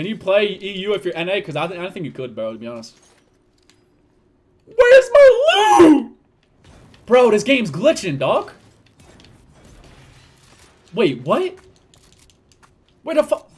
Can you play EU if you're NA? Because I, th I think you could, bro, to be honest. Where's my loot? Bro, this game's glitching, dog. Wait, what? Where the fuck?